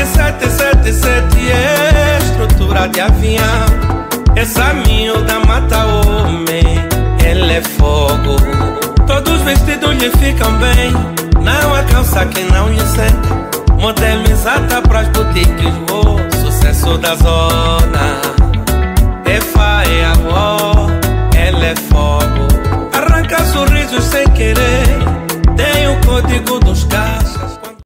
É 777 é, é, é estrutura de avião. Essa miúda mata homem, ela é fogo. Todos vestidos lhe ficam bem, não há calça que não lhe senta. Modernizada pras boutiques, o sucesso da zona. É é avó, ela é fogo. Arranca sorrisos sem querer, tem o código dos caras.